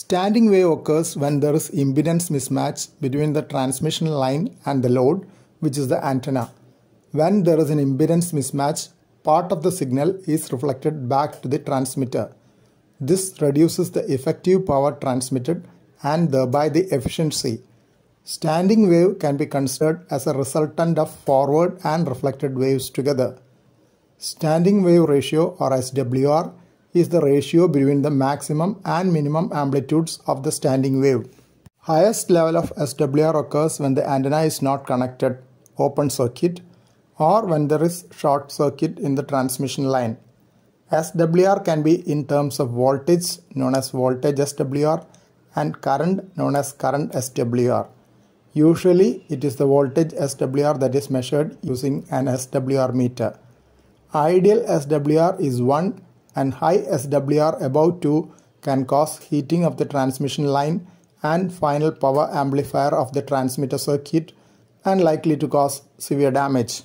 Standing wave occurs when there is impedance mismatch between the transmission line and the load, which is the antenna. When there is an impedance mismatch, part of the signal is reflected back to the transmitter. This reduces the effective power transmitted and thereby the efficiency. Standing wave can be considered as a resultant of forward and reflected waves together. Standing wave ratio or SWR is the ratio between the maximum and minimum amplitudes of the standing wave. Highest level of SWR occurs when the antenna is not connected, open circuit, or when there is short circuit in the transmission line. SWR can be in terms of voltage known as voltage SWR and current known as current SWR. Usually it is the voltage SWR that is measured using an SWR meter. Ideal SWR is 1 and high SWR above 2 can cause heating of the transmission line and final power amplifier of the transmitter circuit and likely to cause severe damage.